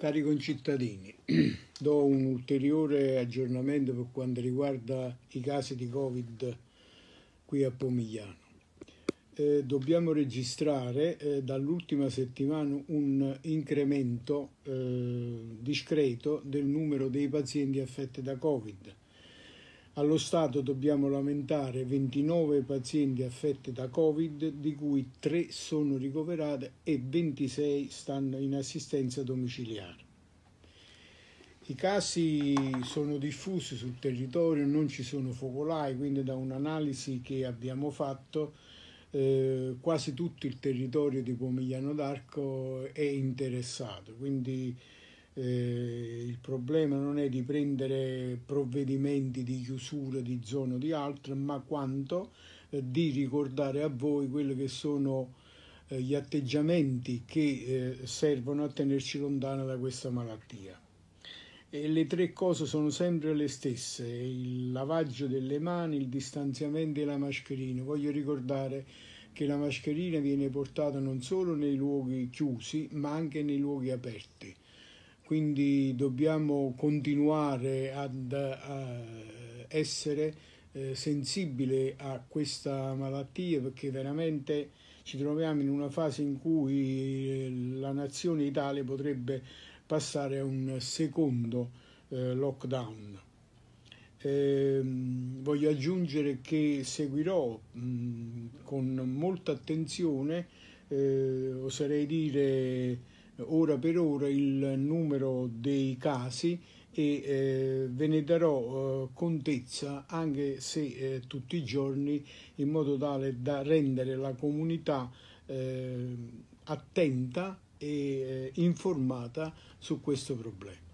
Cari concittadini, do un ulteriore aggiornamento per quanto riguarda i casi di Covid qui a Pomigliano. Eh, dobbiamo registrare eh, dall'ultima settimana un incremento eh, discreto del numero dei pazienti affetti da Covid allo Stato dobbiamo lamentare 29 pazienti affetti da Covid, di cui 3 sono ricoverati e 26 stanno in assistenza domiciliare. I casi sono diffusi sul territorio, non ci sono focolai, quindi da un'analisi che abbiamo fatto eh, quasi tutto il territorio di Pomigliano d'Arco è interessato. Quindi eh, il problema non è di prendere provvedimenti di chiusura di zone o di altre, ma quanto eh, di ricordare a voi quelli che sono eh, gli atteggiamenti che eh, servono a tenerci lontano da questa malattia. E le tre cose sono sempre le stesse, il lavaggio delle mani, il distanziamento e la mascherina. Voglio ricordare che la mascherina viene portata non solo nei luoghi chiusi, ma anche nei luoghi aperti quindi dobbiamo continuare ad, a essere eh, sensibili a questa malattia perché veramente ci troviamo in una fase in cui eh, la nazione Italia potrebbe passare a un secondo eh, lockdown. Eh, voglio aggiungere che seguirò con molta attenzione, eh, oserei dire ora per ora il numero dei casi e eh, ve ne darò eh, contezza anche se eh, tutti i giorni in modo tale da rendere la comunità eh, attenta e eh, informata su questo problema.